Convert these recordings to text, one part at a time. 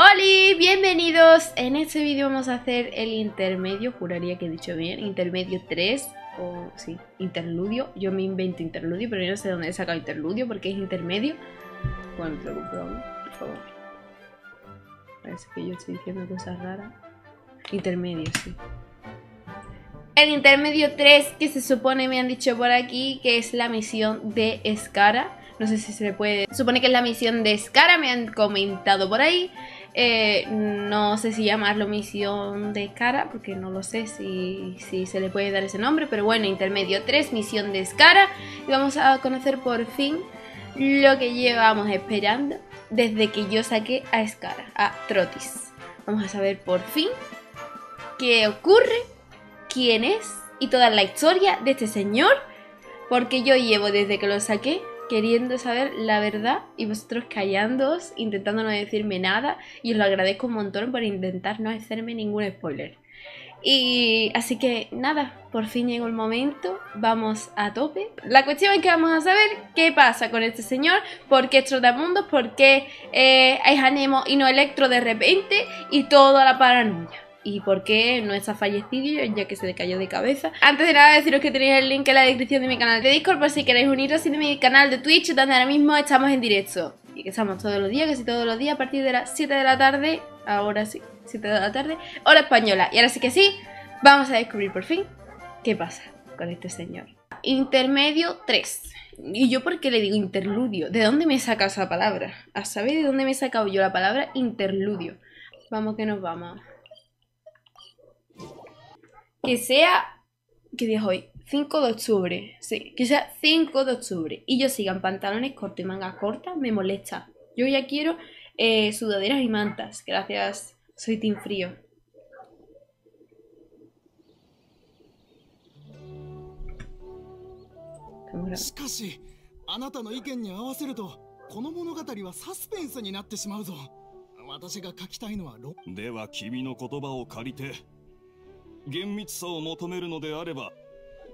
¡Hola! Bienvenidos. En este vídeo vamos a hacer el intermedio, juraría que he dicho bien, intermedio 3 o sí, interludio. Yo me invento interludio, pero yo no sé dónde he sacado interludio porque es intermedio. Bueno, te lo por favor. Parece que yo estoy diciendo cosas raras. Intermedio, sí. El intermedio 3 que se supone me han dicho por aquí que es la misión de Skara. No sé si se puede... Supone que es la misión de Skara, me han comentado por ahí. Eh, no sé si llamarlo misión de cara, porque no lo sé si, si, se le puede dar ese nombre, pero bueno, intermedio 3, misión de Skara. Y vamos a conocer por fin lo que llevamos esperando desde que yo saqué a Skara, a Trotis. Vamos a saber por fin qué ocurre, quién es y toda la historia de este señor, porque yo llevo desde que lo saqué queriendo saber la verdad y vosotros callándoos, intentando no decirme nada y os lo agradezco un montón por intentar no hacerme ningún spoiler. Y así que nada, por fin llegó el momento, vamos a tope. La cuestión es que vamos a saber qué pasa con este señor, por qué es Trotamundos, por qué eh, es y no Electro de repente y toda la paranoia y por qué no está fallecido ya que se le cayó de cabeza. Antes de nada deciros que tenéis el link en la descripción de mi canal de Discord por si queréis uniros y de mi canal de Twitch donde ahora mismo estamos en directo. Y que estamos todos los días, casi todos los días a partir de las 7 de la tarde, ahora sí, 7 de la tarde, hora española. Y ahora sí que sí, vamos a descubrir por fin qué pasa con este señor. Intermedio 3. ¿Y yo por qué le digo interludio? ¿De dónde me he sacado esa palabra? ¿A saber de dónde me he sacado yo la palabra interludio? Vamos que nos vamos que sea, ¿qué día es hoy? 5 de octubre, sí, que sea 5 de octubre y yo siga en pantalones cortos y mangas cortas, me molesta. Yo ya quiero eh, sudaderas y mantas, gracias, soy team frío. 厳密さを求めるのであれば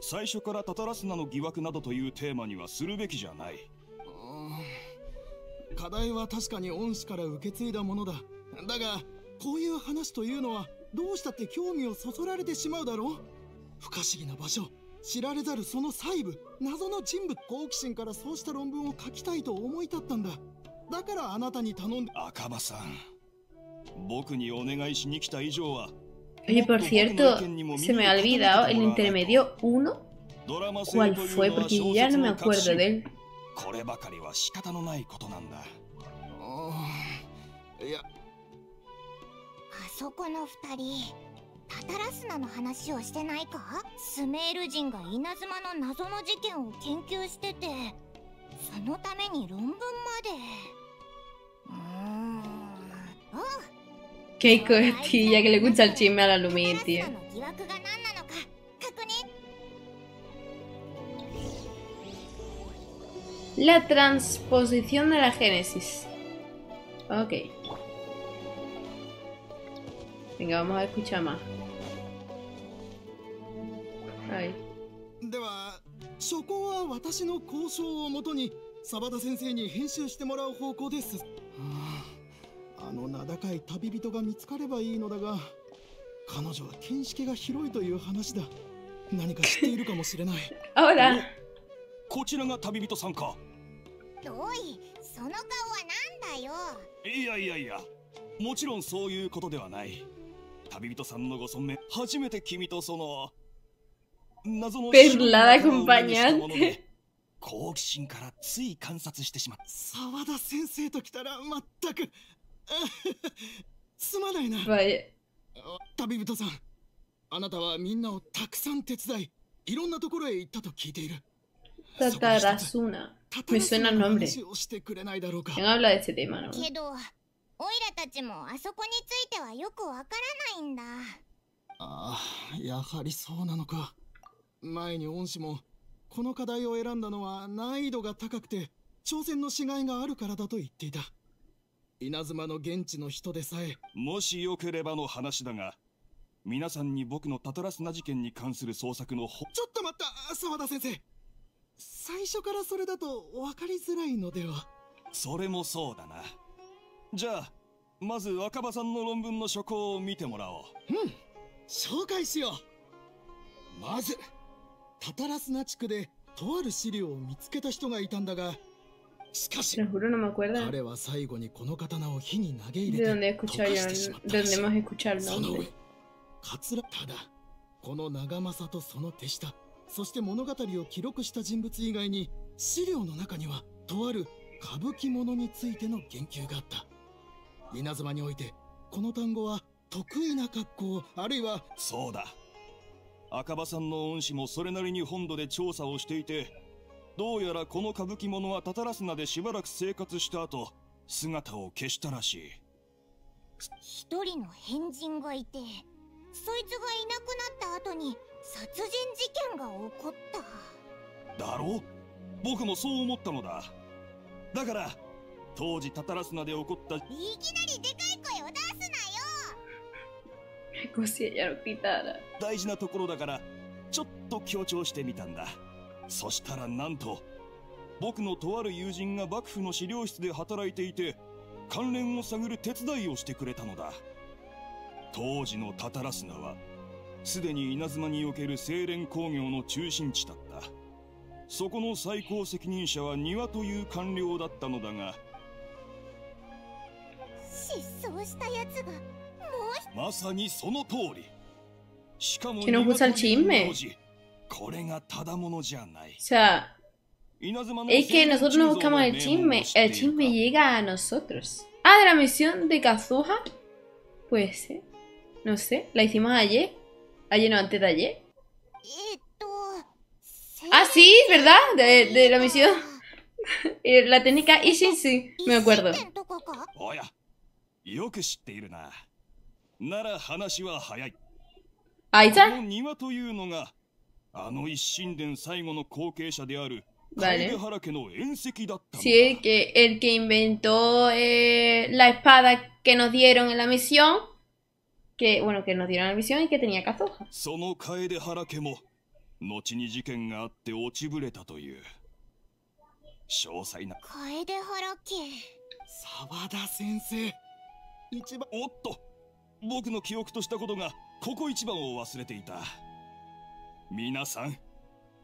最初からタタラスナの疑惑などというテーマにはするべきじゃない。課題は確かに恩師から受け継いだものだ。だがこういう話というのはどうしたって興味をそそられてしまうだろう？不可思議な場所。知られざるその細部謎の人物好奇心からそうした論文を書きたいと思い立ったんだ。だからあなたに頼んで赤羽さん僕にお願いしに来た以上は Oye, por cierto, se me ha olvidado el intermedio 1. ¿Cuál fue? Porque yo ya no me acuerdo de él. こればかりは仕方のないことなんだ。いや。あそこの二人、タタラスナの話をしてないかスメール人が稲妻の謎の事件を研究してて、そのために論文まで。うーん。あ Qué costilla que le gusta el chisme a la Lumi, tío. La transposición de la Génesis. Ok. Venga, vamos a escuchar más. Ahí. では、書稿は私の交渉をもとに澤田先生に編集してもらう方向です。はあ あの名高い旅人が見つかればいいのだが彼女は見識が広いという話だ。何か知っているかもしれない。あら。こちらが旅人さんか。おいその顔はなんだよ。いやいやいや。もちろんそういうことではない。旅人さんのご尊名初めて君とその謎の Perla acompañante 好奇心からつい観察してしまった。沢田先生と来たら全く すまないな。旅人さん、あなたはみんなをたくさん手伝い、いろんなところへ行ったと聞いている。Tatarasuna. Me suena el nombre. ¿Quién habla de este tema, no? けど、オイラたちもあそこについてはよくわからないんだ。ああ、やはりそうなのか。前に恩師も、この課題を選んだのは難易度が高くて、挑戦のしがいがあるからだと言っていた。稲妻の現地の人でさえ。もしよければの話だが皆さんに僕のタトラスナ事件に関する捜索のほちょっと待った澤田先生。最初からそれだと分かりづらいのでは。それもそうだな。じゃあまず若葉さんの論文の書稿を見てもらおう。紹介しよう。まずタタラスナ地区でとある資料を見つけた人がいたんだがしかし彼は最後にこの刀を火に投げ入れて溶かしてしまったらしい。その.上桂ただこの長政とその手下。そして物語を記録した人物以外に資料の中にはとある歌舞伎物についての言及があった。稲妻においてこの単語は得意な格好あるいはそうだ。赤羽さんの恩師もそれなりに本土で調査をしていてどうやらこの歌舞伎者はタタラスナでしばらく生活した後姿を消したらしい。一人の変人がいてそいつがいなくなった後に殺人事件が起こった。だろ？う僕もそう思ったのだ。だから当時タタラスナで起こったいきなりでかい声を出すなよ.大事なところだからちょっと強調してみたんだそしたらなんと僕のとある友人が幕府の資料室で働いていて関連を探る手伝いをしてくれたのだ。当時のタタラスナはすでに稲妻における精錬工業の中心地だった。そこの最高責任者は庭という官僚だったのだが失踪したやつがもうまさにその通り。しかも Que nos gusta el 庭という chisme O sea, es que nosotros no buscamos el chisme, el chisme llega a nosotros. Ah, de la misión de Kazuha. Puede ser. No sé, la hicimos ayer. Ayer no, antes de ayer. Ah, sí, ¿verdad? De, de la misión. Eh, la técnica Ishin, sí, me acuerdo. Ahí está. あの一神殿最後の後継者である Vale 楓原家の縁石だったのだ Sí, el que, el que inventó eh, la espada que nos dieron en la misión. Que, bueno, que nos dieron en la misión y que tenía Kazuha. そ皆さん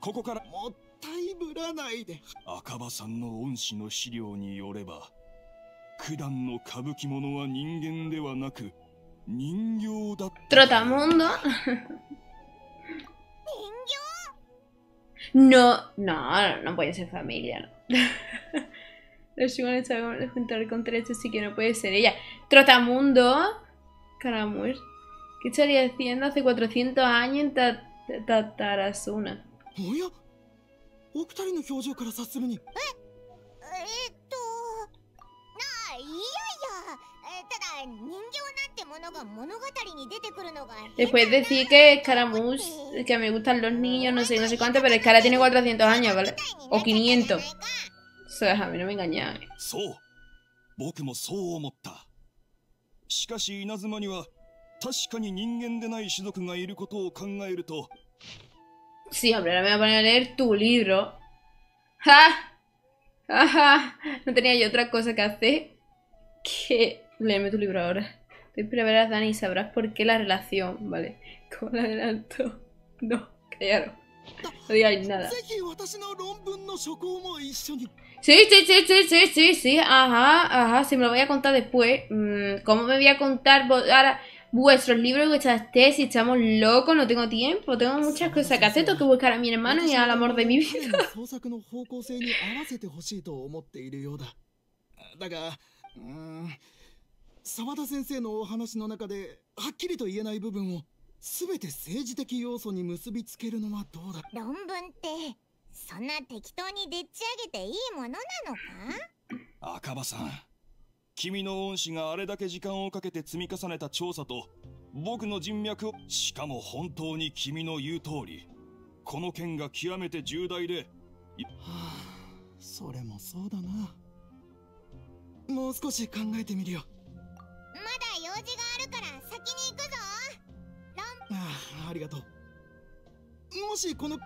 ここからもったいぶらないで赤羽さんの恩師の資料によれば九段の歌舞伎者は人間ではなく人形だった.人 No, no, no puede ser familia, no. Los Shugones saben juntar contra esto, sí que no puede ser ella. Trotamundo. Caramuer. ¿Qué estaría haciendo hace 400 años en Ta- Ta- Tatarasuna? おやお二人の表情から察するに形えっとなあいやいやえただ人形なんてものが物語に出てくるのが Después decir que Escaramuz, que me gustan los niños, no sé, no sé cuánto, pero Escara tiene 400 años, ¿vale? O 500. O sea, a mí no me engañáis. そう僕もそう思ったしかし稲妻には確かに人間でない種族がいることを考えると Sí, hombre, ahora me voy a poner a leer tu libro. ¡Ja! ¡Ajá! No tenía yo otra cosa que hacer que leerme tu libro ahora. Estoy Tú verás, Dani, y sabrás por qué la relación, ¿vale? Como la adelanto. No, callaros. No digáis nada. Sí, sí, sí, sí, sí, sí, sí, ajá, ajá, si me lo voy a contar después. Mm, ¿Cómo me voy a contar ahora? Vuestros libros, vuestras tesis? Estamos locos, no tengo tiempo, tengo muchas cosas que hacer, tengo que buscar a mi hermano y al amor de mi 彼 vida. の創作の方向性に合わせてほしいと思っているようだだがうーん沢田先生のお話の中ではっきりと言えない部分を全て政治的要素に結びつけるのはどうだ論文ってそんな適当にでっち上げていいものなのか赤羽さん君の恩師があれだけ時間をかけて積み重ねた調査と僕の人脈をしかも本当に君の言う通り。この件が極めて重大ではあそれもそうだな。もう少し考えてみるよ。まだ用事があるから先に行くぞ。ああありがとう。もしこの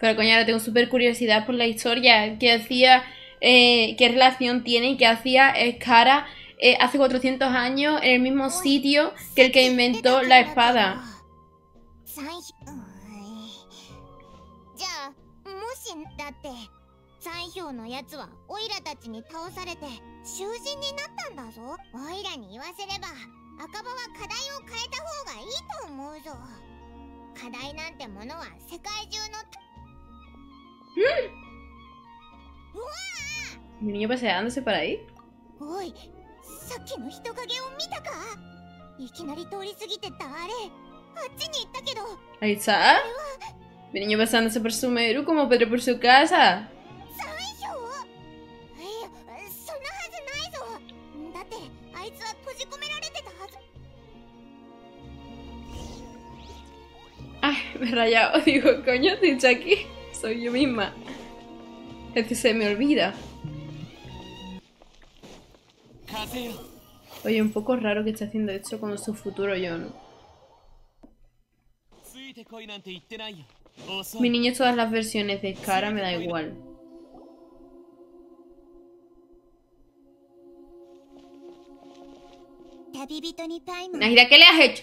Pero coño, ahora tengo súper curiosidad por la historia. ¿Qué hacía, eh, qué relación tiene y qué hacía Escara eh, hace 400 años en el mismo sitio que el que inventó la espada. ¿Mi niño paseándose por ahí? Ahí está. Mi niño paseándose por Sumeru como Pedro por su casa. Ay, me he rayado. Digo, coño. Soy yo misma. Es que se me olvida. Oye, un poco raro que esté haciendo esto con su futuro yo. Mi niño todas las versiones de cara me da igual. Nahira, ¿qué le has hecho?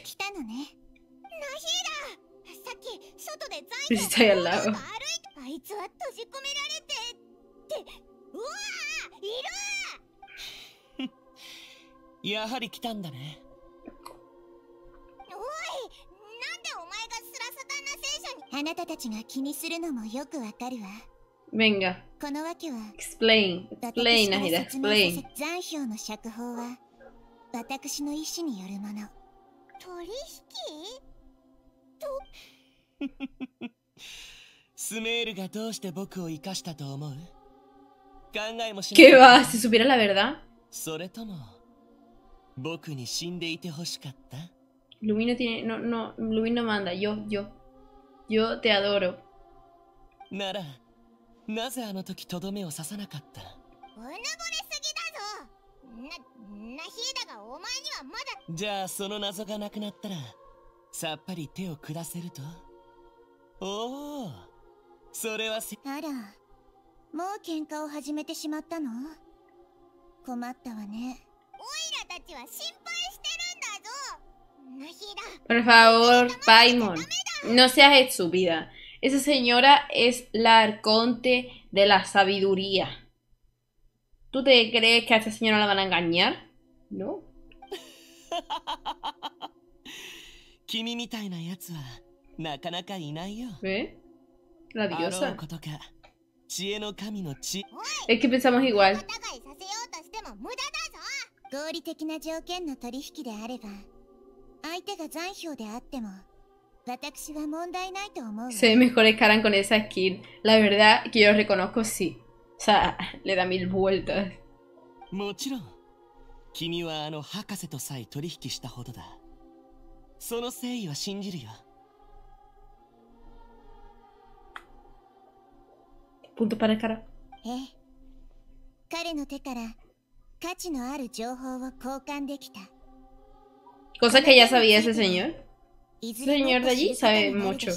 Está ahí al lado. やはり来たんだねおいなんでお前がスラサタンな戦車にあなたたちが気にするのもよくわかるわ Venga, このわけは explain. 私 Explain, から Najira, 説明さ explain. せ残票の釈放は私の意思によるもの取引？スメールがどうして僕を生かしたと思う？考えもしな ¿Qué かっ va? Si supiera la verdad. たそれとも僕に死んでいてほしかった？Lumino tiene. No, no. Lumino manda. Yo, yo. Yo te adoro. ならなぜあの時とどめを刺さなかった？うぬぼれすぎだぞなナヒーダがお前にはまだじゃあその謎がなくなったらさっぱり手を下せると？おおそれはせあらもう喧嘩を始めてしまったの？困ったわねオイラたちは心配してるんだぞナヒーダ Por favor, Paimon. No seas estúpida. Esa señora es la arconte de la sabiduría. ¿Tú te crees que a esta señora la van a engañar? No. 君みたいなやつはなかなかいないよ ¿Ve? La あろう diosa. ことか知恵の神の知 Es que pensamos igual. 合理的な条件の取引であれば、相手が残票であっても、私は問題ないと思う。もちろん、君はあの博士とさえ取引したほどだ。その誠意は信じるよ。Punto para 価値のある情報を交換できた。Cosa que ya sabía ese señor? Señor de と allí sabe mucho?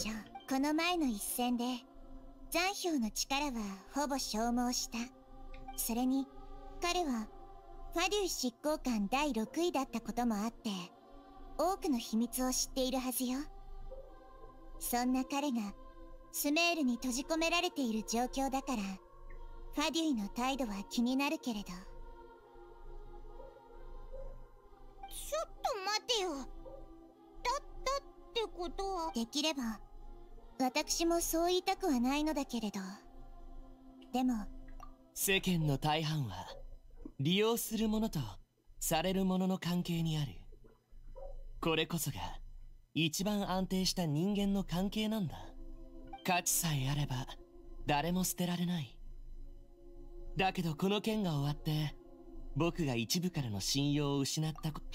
この前の一戦で残票の力はほぼ消耗した。それに彼はファデュイ執行官第6位だったこともあって多くの秘密を知っているはずよ。そんな彼がスメールに閉じ込められている状況だからファデュイの態度は気になるけれどちょっと待てよ。だったってことは。できれば私もそう言いたくはないのだけれど。でも世間の大半は利用するものとされるものの関係にある。これこそが一番安定した人間の関係なんだ。価値さえあれば誰も捨てられない。だけどこの件が終わって僕が一部からの信用を失ったこ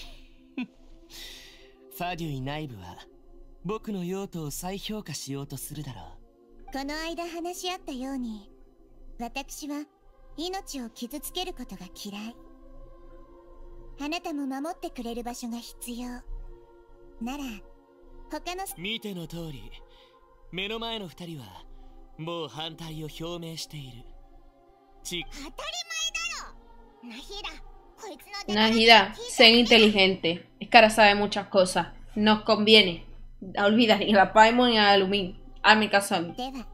ファデュイ内部は僕の用途を再評価しようとするだろう。この間話し合ったように私は命を傷つけることが嫌い。あなたも守ってくれる場所が必要。なら他の見ての通り目の前の二人はもう反対を表明している。ち当たり前 Najida, sé inteligente. Es que ahora sabe muchas cosas. Nos conviene. Olvida ni a Paimon ni a Lumin. Hazme caso a mí. では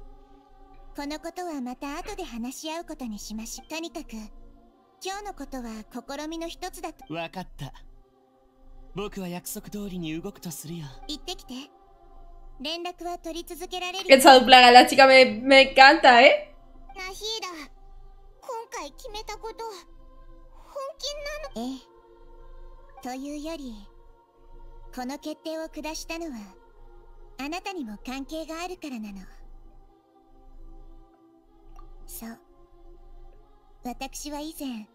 このことはまた後で話し合うことにしましょうとにかく今日のことは試みの一つだとわかった僕は約束通りに動くとするよ言ってきて連絡は取り続けられる Esa dupla galáctica me, me encanta, ¿eh? ナヒーダ今回決めたこと本 気なのええというよりこの決定を下したのはあなたにも関係があるからなのそう私は以前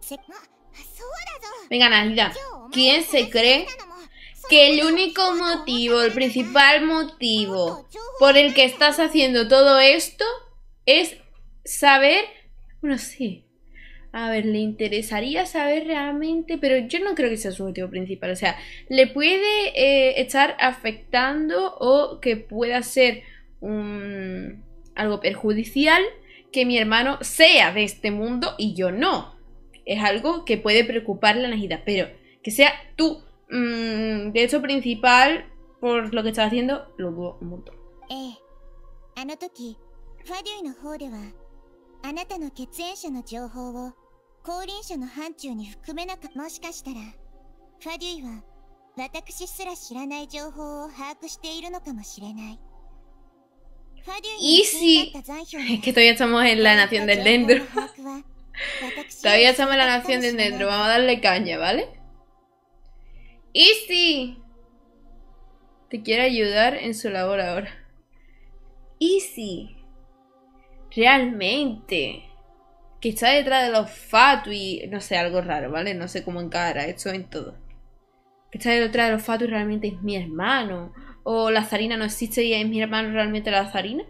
せあそうだぞ Venga, Najida. 今日お前 ¿Quién が se 話 cree したのも que el único motivo, el principal motivo por el que estás haciendo todo esto es saber, bueno, sí. a ver, le interesaría saber realmente, pero yo no creo que sea su motivo principal. O sea, le puede eh, estar afectando o que pueda ser algo perjudicial que mi hermano sea de este mundo y yo no. Es algo que puede preocuparle a Najida, pero que sea tú mm, de hecho principal por lo que estás haciendo, lo dudo un montón. ええあなたの血縁者の情報を後輪者の範疇に含めなかもしかしたらファデュイは私すら知らない情報を把握しているのかもしれない Y si- Es que todavía estamos en la nación del 私 Todavía estamos en la nación del dentro. Vamos a darle caña, ¿vale? Y si te quiere ayudar en su labor ahora. Y si realmente que está detrás de los Fatu y no sé, algo raro, ¿vale? No sé cómo encara esto en todo. Que está detrás de los y realmente es mi hermano. O la Zarina no existe y es mi hermano realmente la Zarina.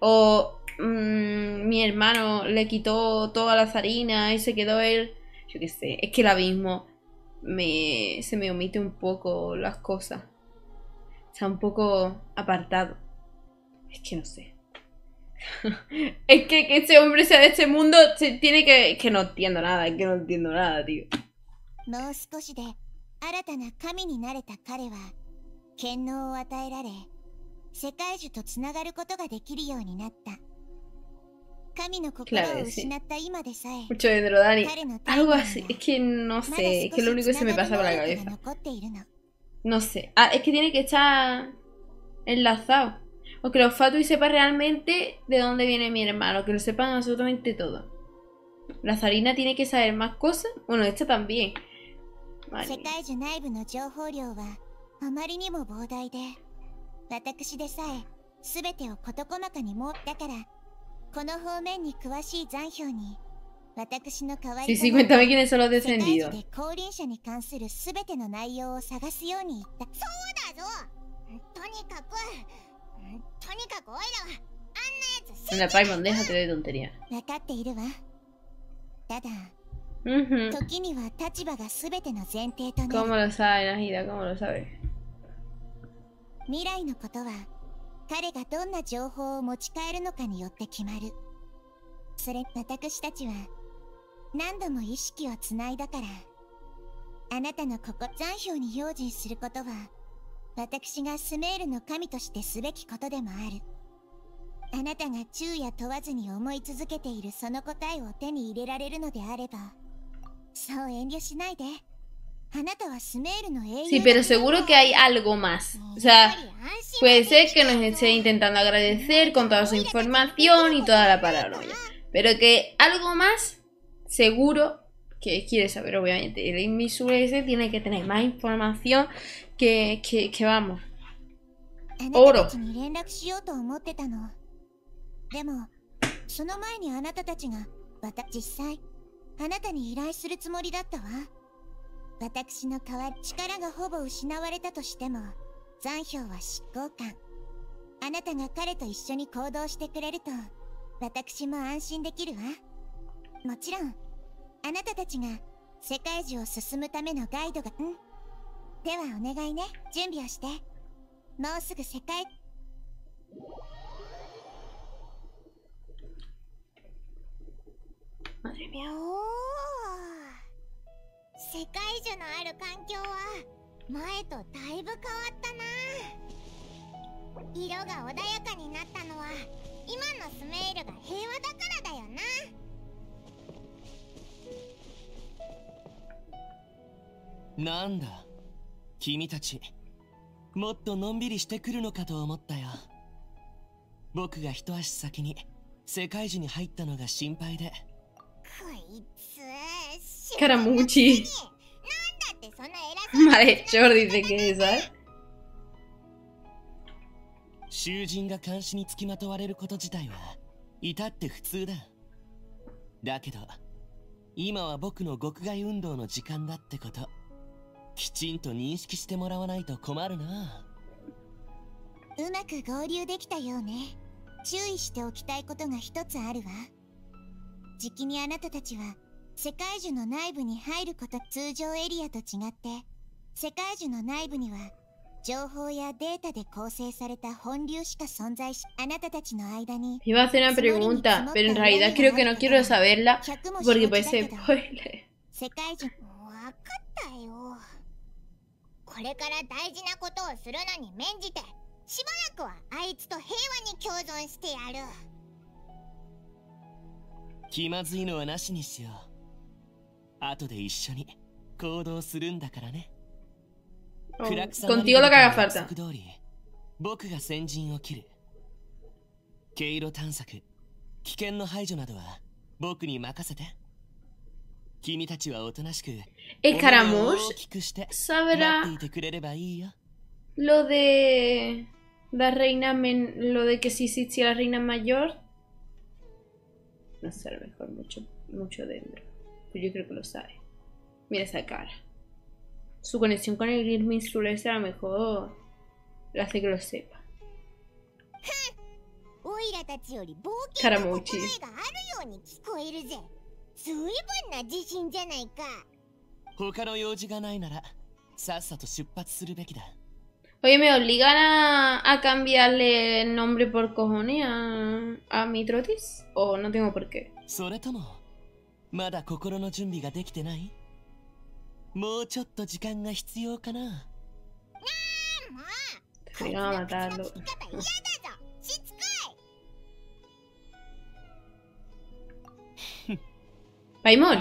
O mm, mi hermano le quitó toda la Zarina y se quedó él. Yo qué sé, es que el abismo me, se me omite un poco las cosas. Está un poco apartado. Es que no sé. es que que ese hombre sea de este mundo se tiene que... Es que no entiendo nada, es que no entiendo nada, tío. もう少しで新たな神になれた彼は権能を与えられ世界樹とつながることができるようになった神の心 Claro, を sí. 失った今でさえ Mucho dentro, Dani. 彼の Algo 体 así. に Es que no はまだ sé. Es que lo 少 único し que つ se な me が pasa る por la 能力 cabeza. が残っているの No sé. Ah, es que tiene que estar enlazado. o que los Fatui sepa realmente de dónde viene mi hermano, que lo sepan absolutamente todo. La zarina tiene que saber más cosas. Bueno, esta también. Vale. Sí, sí, cuéntame quiénes son los descendidos. とにかくおいらはあんなやつ Anda, Paimon, déjate de tonterías. 分かっているわただ Ujú. 時には立場が全ての前提となる ¿Cómo lo sabe, Najida? ¿Cómo lo sabe? 未来のことは彼がどんな情報を持ち帰るのかによって決まるそれ私たちは何度も意識をつないだからあなたのここ残氷に用心することは私がスメールの神としてすべきことでもあるあなたが昼夜問わずに思い続けているその答えを手に入れられるのであればそう遠慮しないであなたはスメールの英雄 Sí, pero seguro que hay algo más. O sea, puede ser que nos esté intentando agradecer con toda su información y toda la paranoia. Pero que algo más, seguro que quiere saber, obviamente. El invisure ese tiene que tener más información que, que, que vamos. あなたたちに連絡しようと思ってたの。でもその前にあなたたちがわた実際あなたに依頼するつもりだったわ。私の代わり力がほぼ失われたとしても残氷は執行官。あなたが彼と一緒に行動してくれると私も安心できるわ。もちろんあなたたちが世界中を進むためのガイドがうん？ではお願いね。準備をして。もうすぐ世界。Madre mía. お世界樹のある環境は前とだいぶ変わったな。色が穏やかになったのは今のスメールが平和だからだよな。なんだ？君たちもっとのんびりしてくるのかと思ったよ僕が一足先に世界樹に入ったのが心配でこいつ Caramucci. なんだってそんな偉そう Vale, Jordi, ¿de qué es esa? 囚人が監視につきまとわれること自体は至って普通だだけど今は僕の獄外運動の時間だってこときちんと認識してもらわないと困るな。うまく合流できたようね。注意しておきたいことが一つあるわ。じきにあなたたちは世界樹の内部に入ること通常エリアと違って世界樹の内部には情報やデータで構成された本流しか存在しあなたたちの間に Iba a hacer una pregunta, pero en realidad creo que no quiero saberla porque puede ser spoiler. 世界中わかったよこれから大事なことをするのに免じてしばらくはあいつと平和に共存してやる。気まずいのはなしにしよう。後で一緒に行動するんだからね。Oh, 暗くさ Contigo lo que haga 約 falta. 束通り僕が先陣を切る。経路探索危険の排除などは僕に任せて君たちはおとなしく El 己を Caramush 大きくして sabrá 待っていてくれればいいよ lo de la reina men lo de que si existía la reina mayor. No sé, a lo mejor mucho, mucho dentro. Pero yo creo que lo sabe. Mira esa cara. Su conexión con el Grim Minstrel a lo mejor le hace que lo sepa. オイラたちより冒険カラのモチ心得があるように聞こえるぜ随分な自信じゃないか他の用事がないならさっさと出発するべきだ Oye, ¿me obligan a, a cambiarle el nombre por cojones a, a mi trotis? ¿O no tengo por qué? それともまだ心の準備ができてないもうちょっと時間が必要かなもう Te obligan a matarlo. Paimon,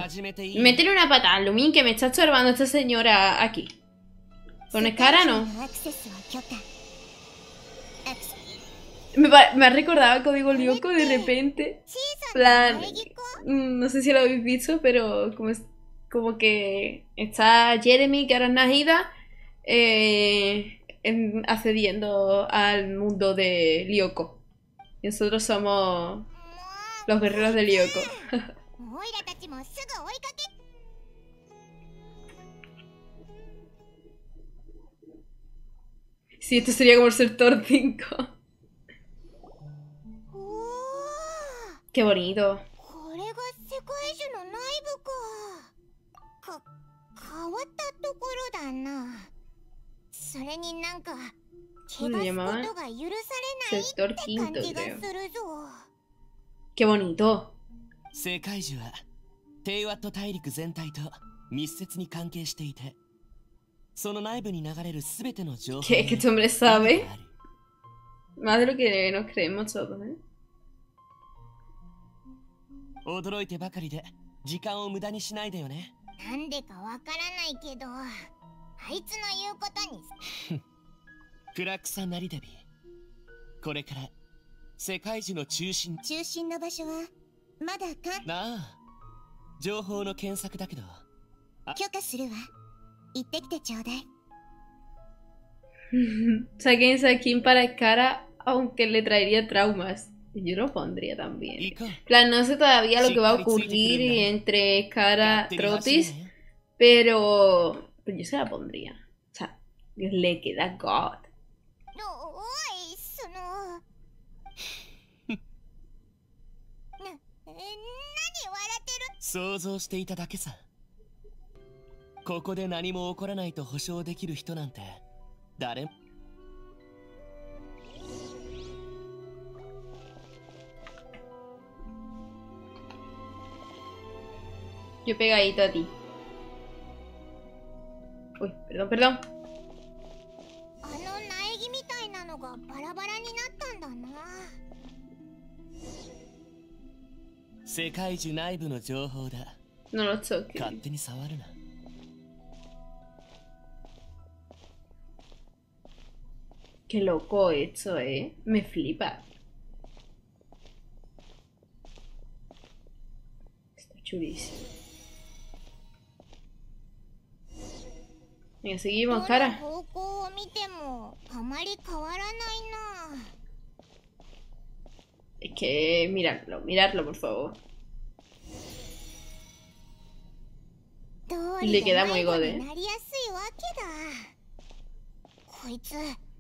meter una pata al Lumin que me está estorbando esta señora aquí. Pones cara, ¿no? Me, me, ha recordado el código Lyoko de repente. Plan, mm, no sé si lo habéis visto, pero como, es, como que está Jeremy, que ahora es Najida, eh, accediendo al mundo de Lyoko. Y nosotros somos los guerreros de Lyoko. うオイラたちもすぐ追いかけ Sí, esto sería como el sector 5. おお Qué bonito. これが世界樹の内部かか変わったところだなそれになんか怪我すことが許されないって感じが.するぞ Qué bonito. 世界樹はテイワット大陸全体と密接に関係していてその内部に流れる全ての情報 Que, que に este más de lo que nos creemos todos, ¿eh? 驚いてばかりで時間を無駄にしないでよね。なんでかわからないけどあいつの言うことにクラックサ・ナリデビこれから世界樹の中心中心の場所はまだかなあ情報の検索だけど許可するわ行ってきてちょうだい Saquen esa skin para cara, aunque le traería traumas. Yo lo pondría también. 行こう En plan, no sé todavía lo que va a ocurrir entre cara Trotis, pero, pero yo se la pondría. O sea, le queda God. 何笑ってる？想像していただけさここで何も起こらないと保証できる人なんて誰？も Yo pegadito a ti. Uy, perdón, perdón. あの苗木みたいなのがバラバラになったんだな世界樹内部の情報だ No lo toques. 勝手に触るな Qué loco esto, eh. Me flipa. Está chulísimo. Venga, ど seguimos, の cara. 方向を見てもあまり変わらないな Es que miradlo, miradlo, por favor. どう Le りで queda 迷 muy 子 gode. になりやすいわけだこいつ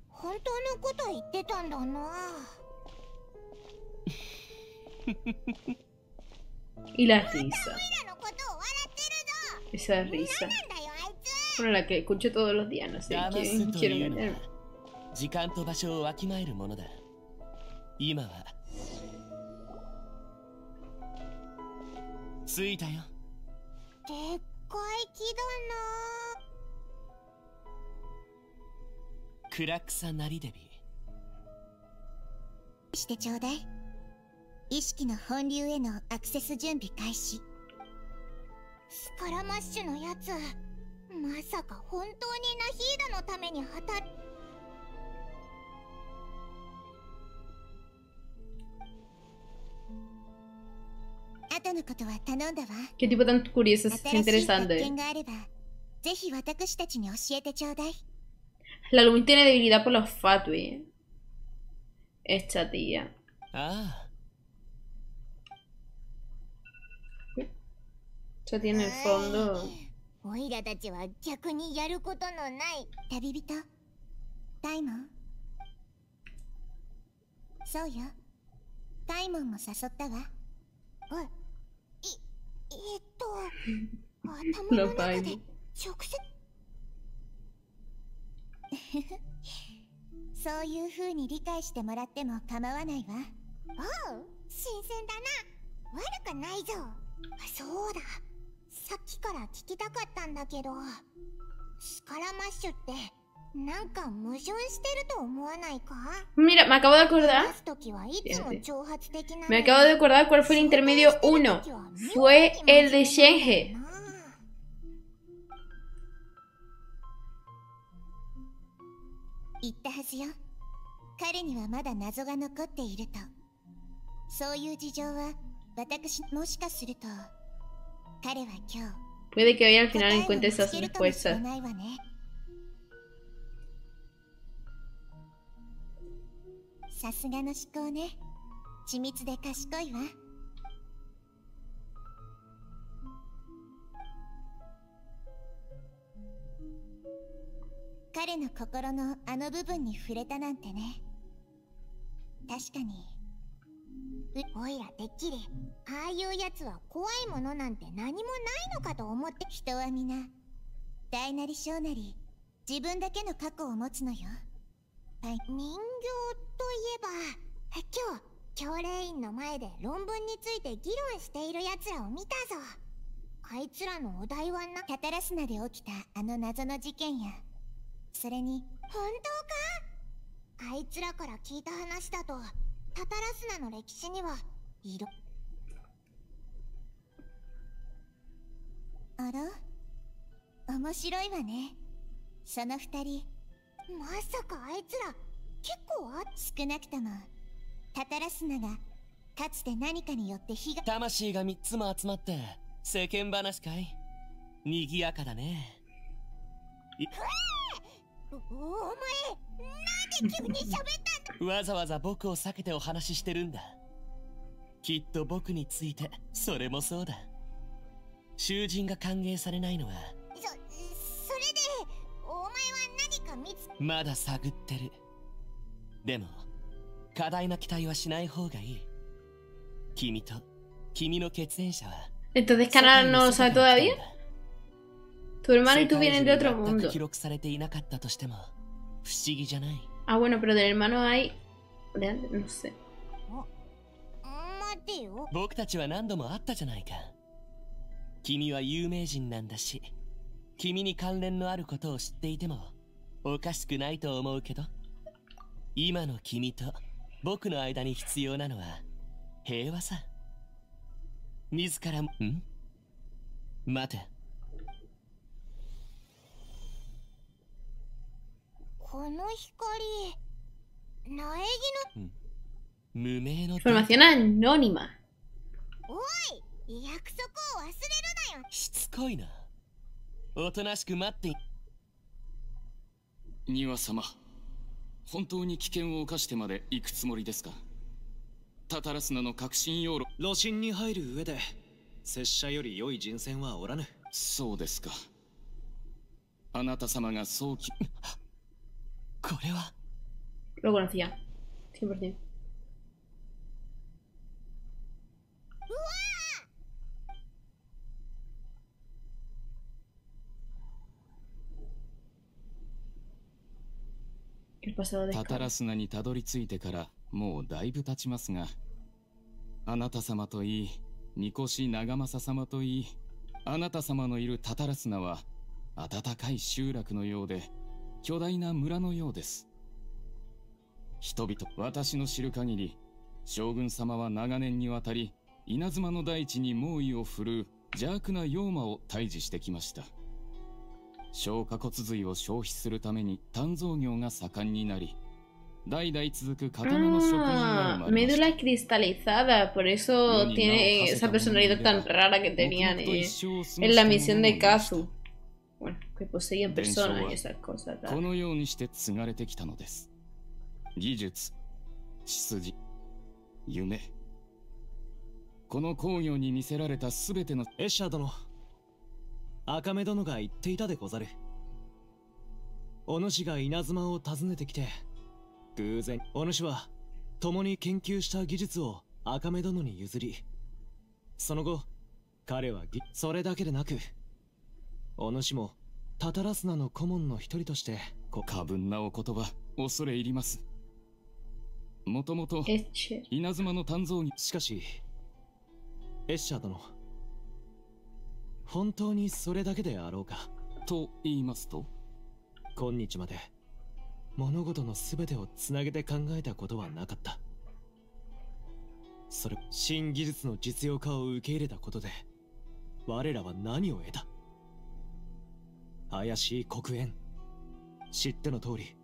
本当のこと言ってたんだな Y la risa. らのことを笑ってるぞ Esa risa. なんだよあいつ Bueno, la que escucho todos los días, no sé. 騙 ¿Quién すと quiero いうの meterme? は時間と場所をわきまえるものだ今は 着いたよ。でっかい木だクラクサナリデビなしてちょうだい。意識の本流へのアクセス準備開始。スカラマッシュのやつ。まさか本当にナヒーダのために働く後のことは頼んだわ Qué tipo tan curioso, es 新しい発 interesante. 見があればぜひ私たちに教えてちょうだい La Lumi tiene debilidad por los Fatui. Esta tía. ああ Esta tía en el fondo. おいらたちは逆にやることのない旅人ダイモンそうよダイモンも誘ったわおいいえっと 頭の中で直接。そういう風に理解してもらっても構わないわ。おう新鮮だな。悪くないぞ。あそうだ。さっきから聞きたかったんだけど。スカラマッシュってなんか矛盾してると思わないか Mira, me acabo de acordar. Me acabo de acordar cuál fue el intermedio 1. Fue el de Shenhe. 言ったはずよ彼にはまだ謎が残っているとそういう事情は私もしかすると彼は今日 Puede que hoy al final 答えを encuentre 見つ esas respuestas. さすがの思考ね。緻密で賢いわ。彼の心のあの部分に触れたなんてね。確かにうおいらてっきりああいうやつは怖いものなんて何もないのかと思って。人は皆大なり小なり自分だけの過去を持つのよ。はい。人形といえば今日教令員の前で論文について議論しているやつらを見たぞ。あいつらのお題はな。タタラスナで起きたあの謎の事件や。それに本当か？あいつらから聞いた話だとタタラスナの歴史にはいろあら？面白いわね。その二人。まさかあいつら結構あ少なくともタタラスナがかつて何かによって被害魂が3つも集まって世間話かい？賑やかだね。おお前なんで急に喋ったんだ？わざわざ僕を避けてお話ししてるんだ。きっと僕についてそれもそうだ。囚人が歓迎されないのはそそれでお前は何か見つまだ探ってるでも過大な期待はしない方がいい君と君の血縁者は Entonces, Canal の no sabe todavía? だ Tu hermano y tú vienen 中 de に otro mundo. 記録されていなかったとしても不思議じゃない Ah, bueno, pero del hermano hay. No sé. 僕たちは何度も会ったじゃないか君は有名人なんだし君に関連のあることを知っていてもおかしくないと思うけど今の君と僕の間に必要なのは平和さ。自らん？待て。この光苗木の。無名の。Información anónima. おい約束を忘れるなよ。しつこいな。おとなしく待って。い庭様本当に危険を冒してまで行くつもりですか？タタラスナの革新要路。路心に入る上で拙者より良い人選はおらぬ。そうですか。あなた様が早期 これは？Lo conocía. 100%. El pasado de タタラスナにたどり着いてからもうだいぶ経ちますがあなた様といい三越長政様といいあなた様のいるタタラスナは暖かい集落のようで巨大な村のようです。人々私の知る限り将軍様は長年にわたり稲妻の大地に猛威を振るう邪悪な妖魔を退治してきました。消化骨髄を消費するために炭造業が盛んになり代々続く刀の職人が生まれました。メドゥラクリスタリザーダーポレソーティネーサーペソナリドタンララララケテニアネエンラミションデカスクエポセイアンペソナイエサコサダこのようにして継がれてきたのです。技術血筋夢。この工業に見せられたすべてのエッシャー殿。赤目殿が言っていたでござるお主が稲妻を訪ねてきて偶然お主は共に研究した技術を赤目殿に譲りその後彼はぎそれだけでなくお主もタタラスナの顧問の一人としてこ過分なお言葉恐れ入りますもともと.稲妻の鍛造技しかしエッシャー殿本当にそれだけであろうか？と言いますと？今日まで物事の全てをつなげて考えたことはなかった。それ新技術の実用化を受け入れたことで我らは何を得た？怪しい黒煙。知っての通り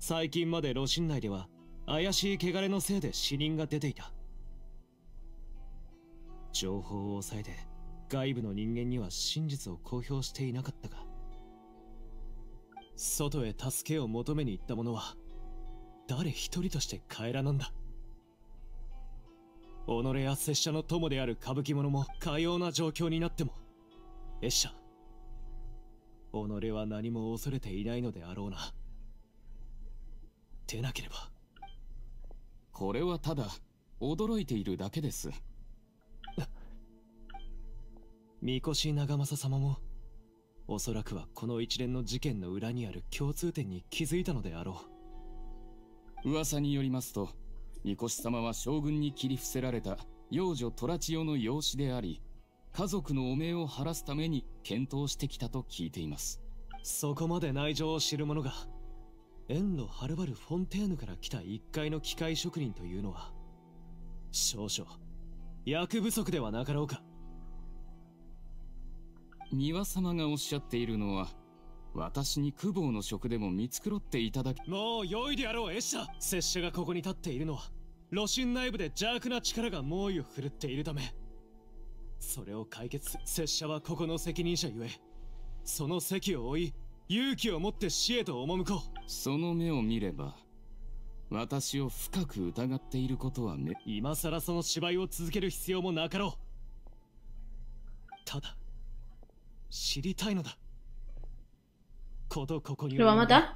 最近まで露心内では怪しい汚れのせいで死人が出ていた。情報を抑えて外部の人間には真実を公表していなかったが外へ助けを求めに行った者は誰一人として帰らなんだ。己や拙者の友である歌舞伎者もかような状況になってもエッシャ己は何も恐れていないのであろうな。でなければこれはただ驚いているだけです。三越長政様もおそらくはこの一連の事件の裏にある共通点に気づいたのであろ噂によりますと三越様は将軍に切り伏せられた幼女トラチオの養子であり家族の汚名を晴らすために検討してきたと聞いています。うそこまで内情を知る者が遠路はるばるフォンテーヌから来た一階の機械職人というのは少々役不足ではなかろうか庭様がおっしゃっているのは私に公方の職でも見繕っていただきもう良いであろうエッシャ拙者がここに立っているのは露心内部で邪悪な力が猛威を振るっているため。それを解決す拙者はここの責任者ゆえその責を負い勇気を持って死へと赴こう。その目を見れば私を深く疑っていることはめ今さらその芝居を続ける必要もなかろう。ただ知りたいのだことここに ¿Lo va a matar?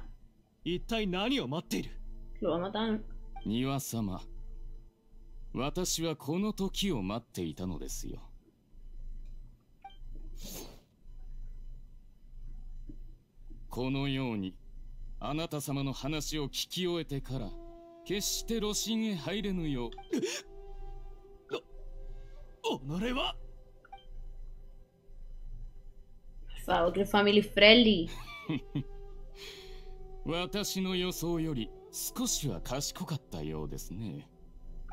一体何を待っている.庭様私はこの時を待っていたのですよこのようにあなた様の話を聞き終えてから決して露心へ入れぬよう己は favor, que family friendly. 私の予想より少しは賢かったようですね。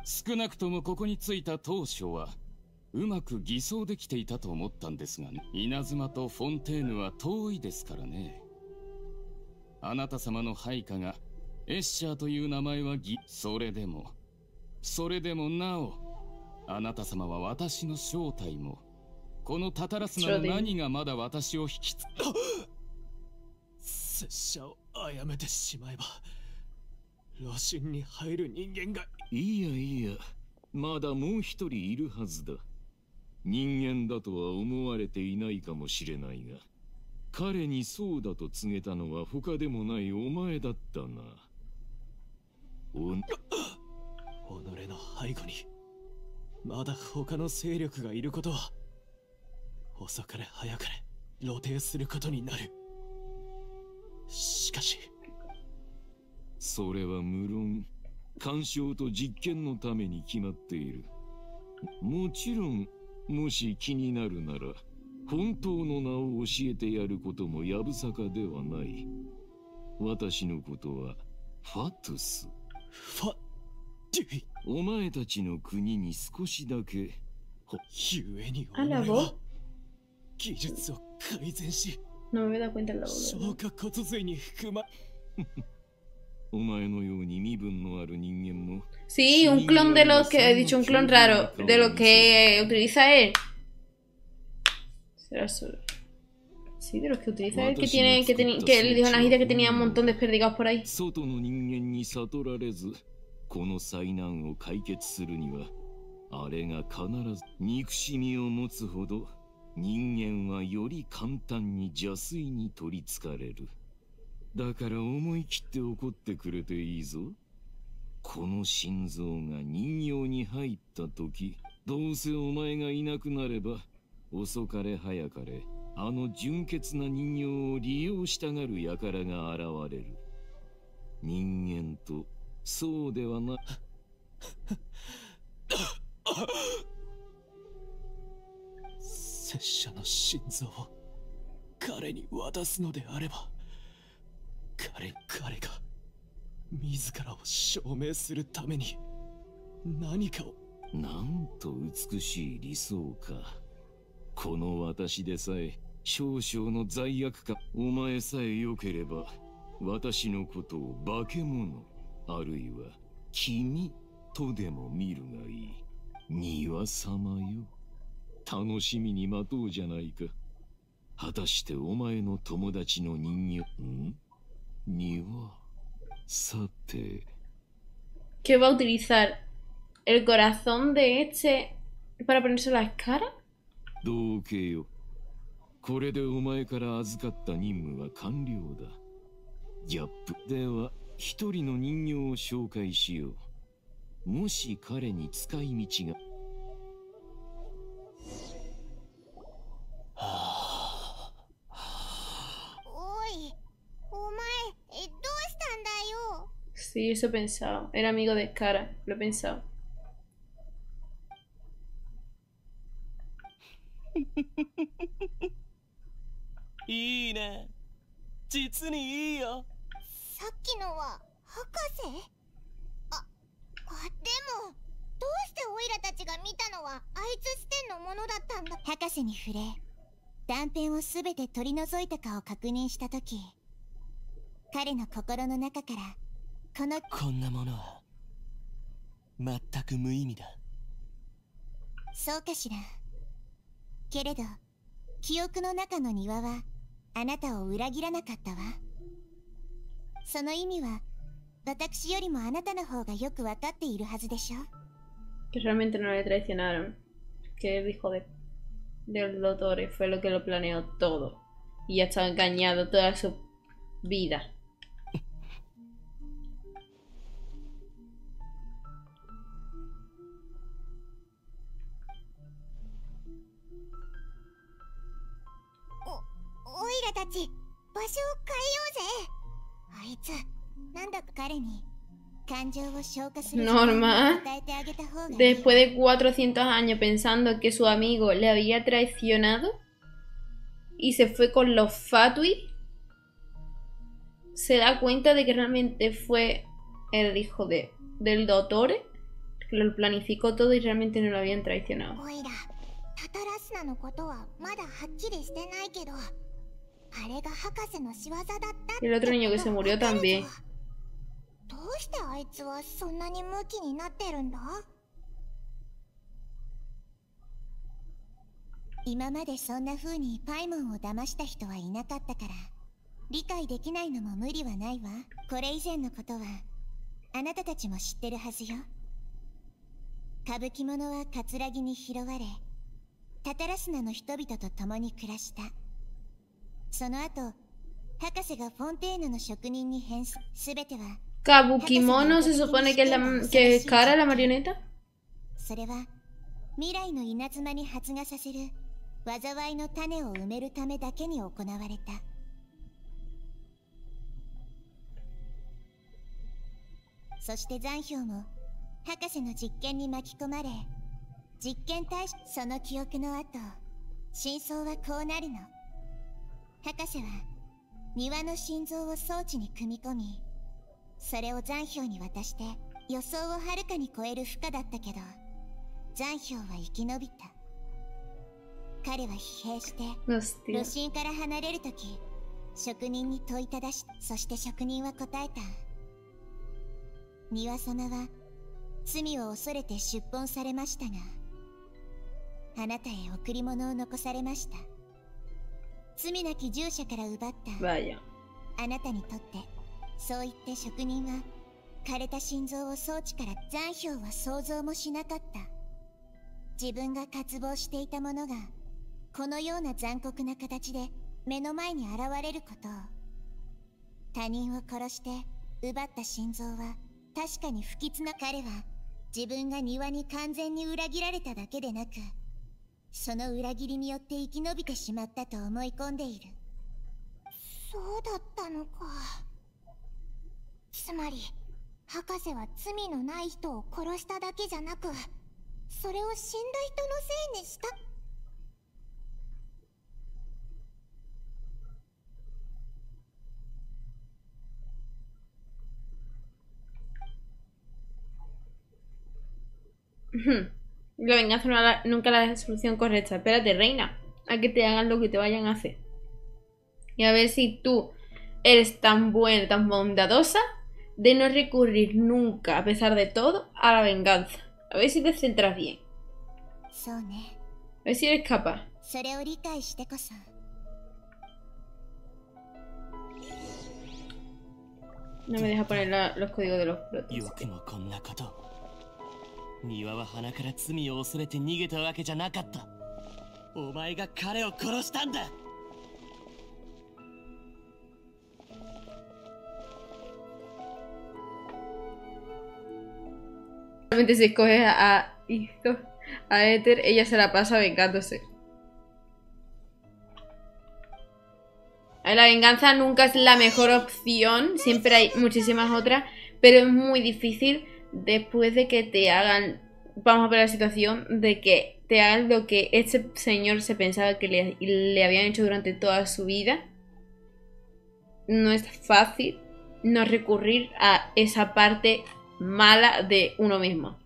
少なくともここに着いた当初はうまく偽装できていたと思ったんですがね稲妻とフォンテーヌは遠いですからね。あなた様の配下がエッシャーという名前はぎそれでも。それでもなおあなた様は私の正体もこのタタラスナの何がまだ私を引きつ拙者を殺めてしまえば露心に入る人間が。いいやいいや。まだもう一人いるはずだ。人間だとは思われていないかもしれないが彼にそうだと告げたのは他でもないお前だったな。お 己の背後にまだ他の勢力がいることは遅かれ早かれ露呈することになる。しかし。それは無論干渉と実験のために決まっている。もちろんもし気になるなら本当の名を教えてやることもやぶさかではない。私のことはファトゥス。ファデュイお前たちの国に少しだけ。ゆえにおあらぼ前は技術を改善し No me he dado cuenta la voz. 消化骨髄に含まお前のように身分のある人間も Sí, un clon de los que he dicho, un clon raro, de lo que utiliza él. Será su... Sí, de los que utiliza él, que tiene, que, teni- que él dijo en la gira que tenía un montón de desperdigados por ahí. 外の人間に悟られずこの災難を解決するにはあれが必ず憎しみを持つほど人間はより簡単に邪推に取りつかれる。だから思い切って怒ってくれていいぞ。この心臓が人形に入った時どうせお前がいなくなれば遅かれ早かれあの純潔な人形を利用したがる輩が現れる。人間とそうではな拙者の心臓を彼に渡すのであれば彼彼が自らを証明するために何かを。なんと美しい理想か。この私でさえ少々の罪悪感お前さえ良ければ私のことを化け物あるいは君とでも見るがいい。庭様よ。楽しみに待とうじゃないか。果たしてお前の友達の人形ん？庭さて。¿Qué va a utilizar? ¿El corazón de este para ponerse la cara? どうけよ。これでお前から預かった任務は完了だ。ギャップ。では一人の人形を紹介しよう。もし彼に使い道が Sí, eso he pensado. Era amigo de cara, lo he pensado. いいね実にいいよさっきのは博士ああでもどうしてオイラたちが見たのはあいつ視点のものだったんだ博士に触れ断片をすべて取り除いたかを確認したとき彼の心の中からこのこんなものは全く無意味だそうかしらけれど記憶の中の庭はあなたを裏切らなかったわその意味は私よりもあなたの方がよくわかっているはずでしょ Que realmente no le traicionaron. Que el hijo de, del doctor fue lo que lo planeó todo. Y ha estado engañado toda su vida. たち場所を変えようぜあいつなんだか彼に感情を消化する時間を Norma. 与えてあげた方がいい Después de 400 años pensando que su amigo le había traicionado y se fue con los Fatui, se da cuenta de que realmente fue el hijo de, del Dottore, que lo planificó todo y realmente no lo habían traicionado. El otro niño que se murió también. ぞどうしてあいつはそんなにムキになってるんだ？今までそんな風にパイモンを騙した人はいなかったから理解できないのも無理はないわ。これ以前のことはあなたたちも知ってるはずよ。歌舞伎者はカツラギに拾われタタラスナの人々と共に暮らしたその後博士がフォンテーヌの職人に変す全ては Kabukimono se supone que es, la, que es cara la marioneta? それは未来の稲妻に発芽させる災いの種を埋めるためだけに行われた。そして残氷も博士の実験に巻き込まれ実験対象その記憶の後真相はこうなるの博士は庭の心臓を装置に組み込みそれを残氷に渡して予想をはるかに超える負荷だったけど残氷は生き延びた。彼は疲弊して.炉心から離れるとき職人に問いただしそして職人は答えた。庭様は罪を恐れて出奔されましたがあなたへ贈り物を残されました罪なき従者から奪った.あなたにとってそう言って職人は枯れた心臓を装置から残氷は想像もしなかった。自分が渇望していたものがこのような残酷な形で目の前に現れることを。他人を殺して奪った心臓は確かに不吉な彼は自分が庭に完全に裏切られただけでなくその裏切りによって生き延びてしまったと思い込んでいる。そうだったのか。つまり博士は罪のない人を殺しただけじゃなくそれを死んだ人のせいにした。Ujú. La venganza no la, nunca la solución correcta. Espérate, reina, a que te hagan lo que te vayan a hacer. Y a ver si tú eres tan buena, tan bondadosa, de no recurrir nunca, a pesar de todo, a la venganza. A ver si te centras bien. A ver si eres capaz. No me deja poner los códigos de los brotes. よくもこんなこと庭は鼻から罪を恐れて逃げたわけじゃなかったお前が彼を殺したんだ Realmente si escoges a, hijo, a Ether, ella se la pasa vengándose. A ver, La venganza nunca es la mejor opción, siempre hay muchísimas otras, pero es muy difícil después de que te hagan, vamos a ver la situación, de que te hagan lo que este señor se pensaba que le, le habían hecho durante toda su vida. No es fácil no recurrir a esa parte mala de uno mismo.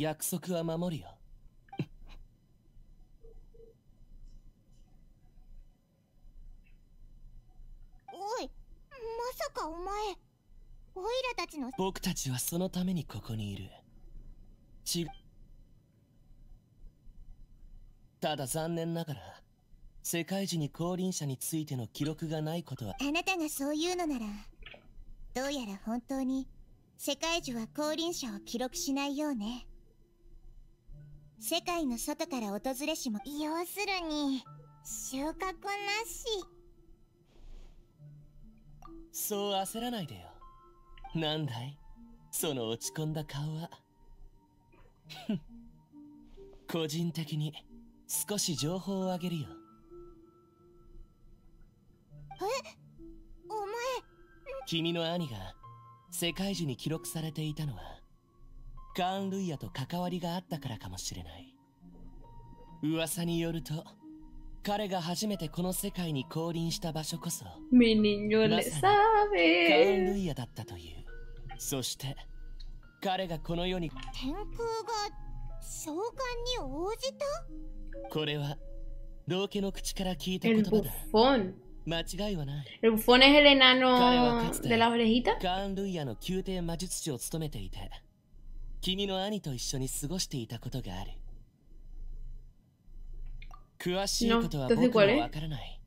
約束は守るよ。おいまさかお前オイラたちの 僕たちはそのためにここにいる。ちただ残念ながら世界中に降臨者についての記録がないことは。あなたがそう言うのならどうやら本当に世界樹は降臨者を記録しないようね世界の外から訪れしも要するに収穫なし。そう焦らないでよ。なんだい？その落ち込んだ顔は。個人的に少し情報をあげるよ。君の兄が世界中に記録されていたのはカーン・ルイヤと関わりがあったからかもしれない。噂によると彼が初めてこの世界に降臨した場所こそ Mi niño le まさにカーン・ル.イヤだったという。そして彼がこの世に天空が召喚に応じた？これは道家の口から聞いた言葉だ.間違いはない。El bufón es el enano de ン・ルイヤの宮廷魔術師を務めていて君の兄と一緒に過ごしていたことがある。詳しいことは僕 entonces, も ¿cuál es? わからない。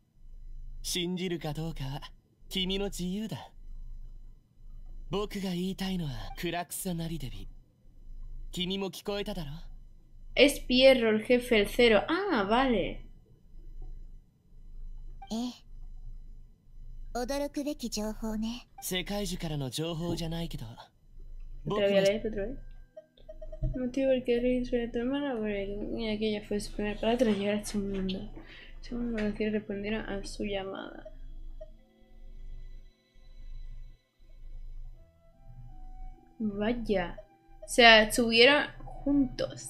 信じるかどうかは君の自由だ。僕が言いたいのはクラクサ・ナリデビ君も聞こえただろ？Es Pierro, el jefe, el cero. Ah, vale. ええ。驚くべき情報ね。世界中からの情報じゃないけど僕 lo Motivo por el que rey sobre tu hermana, por el y aquella fue su primer palabra tras llegar a este mundo. Según los respondieron a su llamada. Vaya. O sea, estuvieron juntos.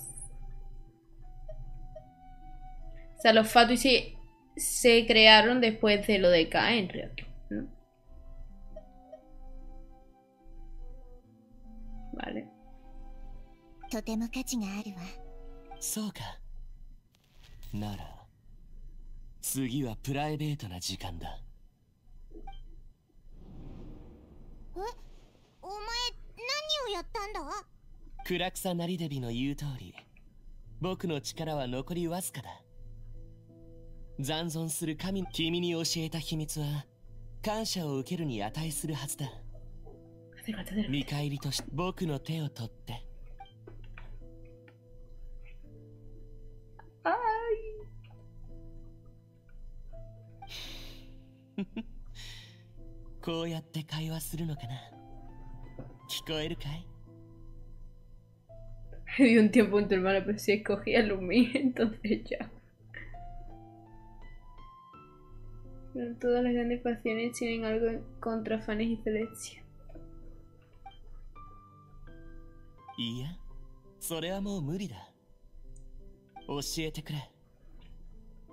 O sea, los Fatui se, se crearon después de lo de Caen, ¿no? Vale. とても価値があるわ。そうか。なら次はプライベートな時間だ。え？お前何をやったんだ？クラクサ・ナリデビの言う通り僕の力は残りわずかだ。残存する神君に教えた秘密は感謝を受けるに値するはずだ.見返りとして僕の手を取ってこうやって会話するのかな聞こえるかい Viví un tiempo con tu hermana, pero si escogía mío, entonces ya. Pero todas las grandes facciones tienen algo en contra Fanes y Celestia. いいやそれはもう無理だ教えてくれ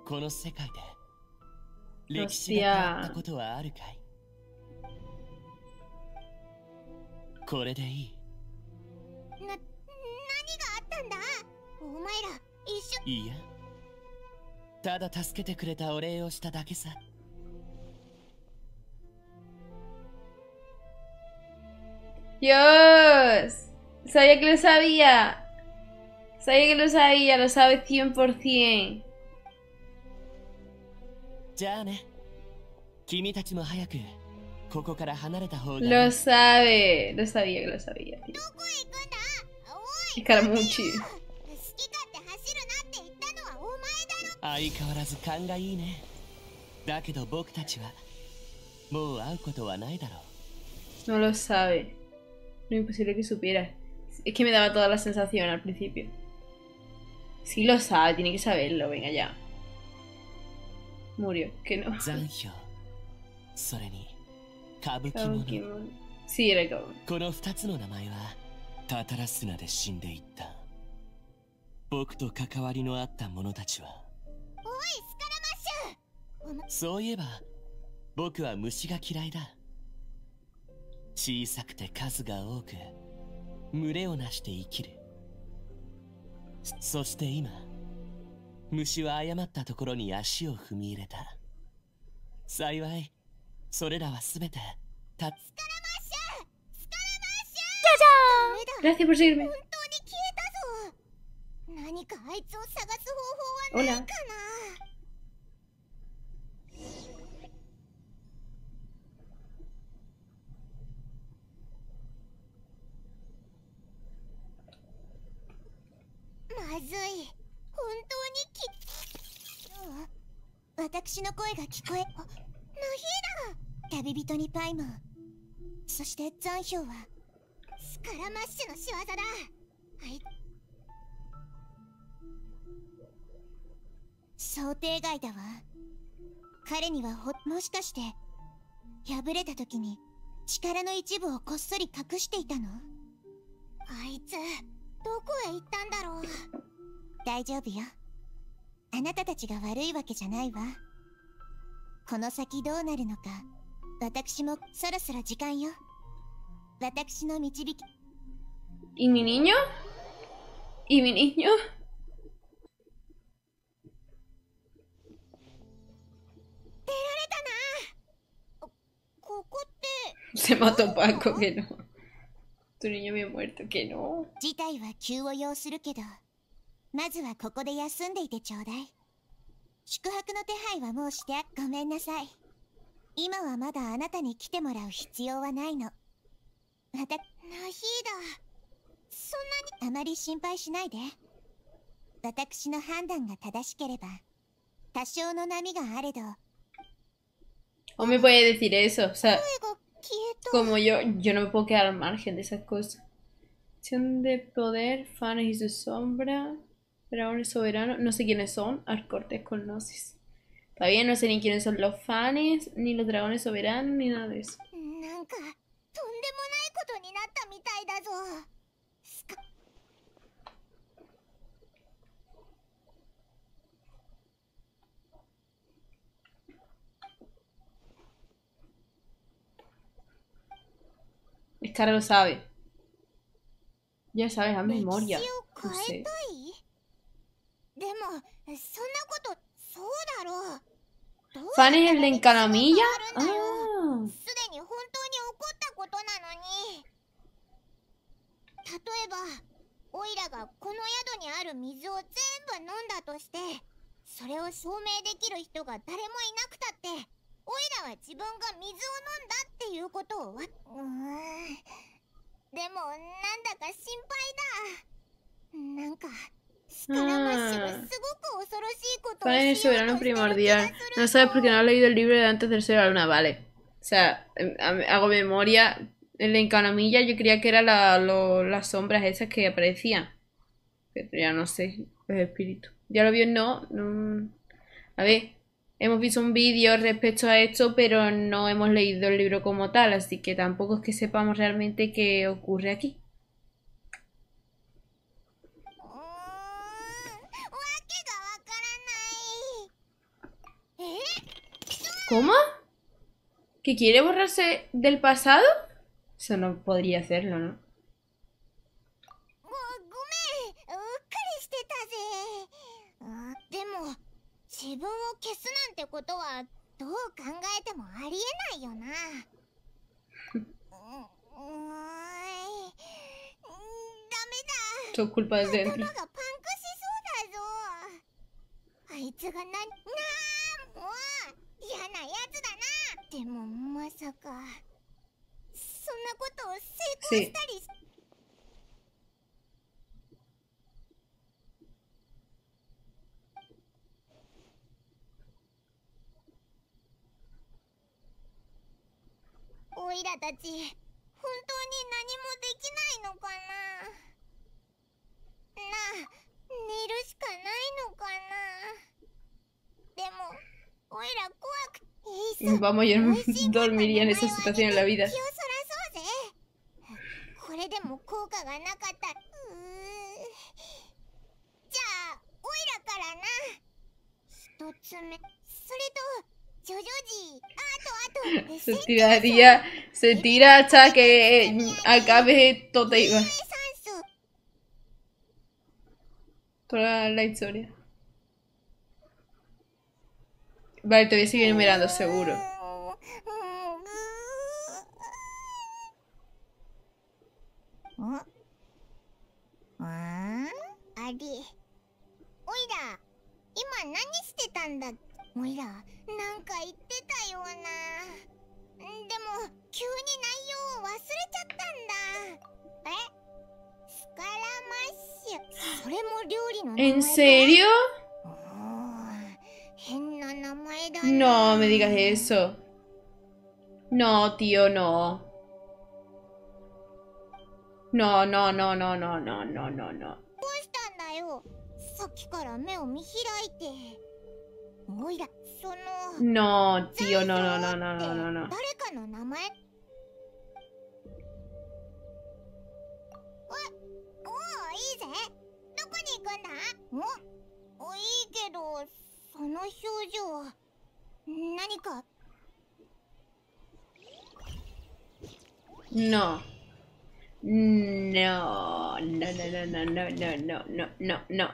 この世界で Hostia. Dios, sabía que lo sabía. Sabía que lo sabía, lo sabe 100%. じゃあね君たちも早くここから離れた方が Lo sabe. Lo sabía lo sabía, ろ相変わらず勘がいいねだけど僕たちはもう会うことはないだろ No lo sabe. No imposible que supiera. Es que me daba toda la sensación al principio. Sí lo sabe, tiene que saberlo. Venga ya. Murió, que no. う残氷それに歌舞伎者 Pokémon. Sí, era como. この二つの名前はタタラスナで死んでいった僕と関わりのあった者たちはおいスカラマッシュそういえば僕は虫が嫌いだ小さくて数が多く群れをなして生きるそそして今虫は誤ったところに足を踏み入れた。幸いそれらは全てたダメだ Gracias por seguirme. 本当に消えたぞ。何かあいつを探す方法はないかな。まずい本当にき私の声が聞こえナヒーだ旅人にパイモンそして残氷はスカラマッシュの仕業だ。あい。想定外だわ。彼にはほもしかして破れた時に力の一部をこっそり隠していたの？あいつどこへ行ったんだろう。大丈夫よあなたたちが悪いわけじゃないわこの先どうなるのか私もそろそろ時間よ私の導き ¿Y mi niño? ¿Y mi niño? ここって Se mató Paco, que no. Tu niño había muerto, que no. まずはここで休んでいてちょうだい。宿泊の手配はもうしてごめんなさい。今はまだあなたに来てもらう必要はないの。またナヒーダそんなに。あまり心配しないで。私の判断が正しければ多少の波があれど。O me puede decir eso, o sea, como yo, yo no me puedo quedar al margen de esas cosas. Acción de poder, fans y su sombra, Dragones Soberanos, no sé quiénes son, Arcortes con Gnosis. Todavía no sé ni quiénes son los fans, ni los dragones soberanos, ni nada de eso. Scar lo sabe. Ya sabes a memoria. No sé. でもそんなことそうだろう。どう ¿Fan es や el de Ah. すでに本当に起こったことなのに。例えばオイラがこの宿にある水を全部飲んだとしてそれを証明できる人が誰もいなくたってオイラは自分が水を飲んだっていうことをわうーん。でもなんだか心配だ。なんか Ah. ¿Cuál es su verano primordial? No sabes porque no has leído el libro de antes del ser la luna, vale. O sea, em, hago memoria. En la encanamilla yo creía que eran las sombras esas que aparecían. Pero ya no sé, los espíritus. Ya lo vio, no, no. A ver, hemos visto un vídeo respecto a esto, pero no hemos leído el libro como tal, así que tampoco es que sepamos realmente qué ocurre aquí. ¿Cómo? ¿Que quiere borrarse del pasado? Eso no podría hacerlo, ¿no? Todo culpa dentro. 嫌なやつだな。でもまさかそんなことを成功したりしおいらたち本当に何もできないのかな。なあ寝るしかないのかな。でも Mm, vamos, yo no dormiría en esa situación en la vida. Se tiraría, se tira hasta que acabe toda, toda la historia. Vale, te voy a seguir mirando, seguro. ¿En serio? No me digas eso. No, tío, no. No, no, no, no, no, no, no, no, no. No, tío, no, no, no, no, no, no, no. 誰かの名前えおおいいぜどこに行くんだおいいけどその表情何か No. No. No, no, no, no, no, no, no, no, no,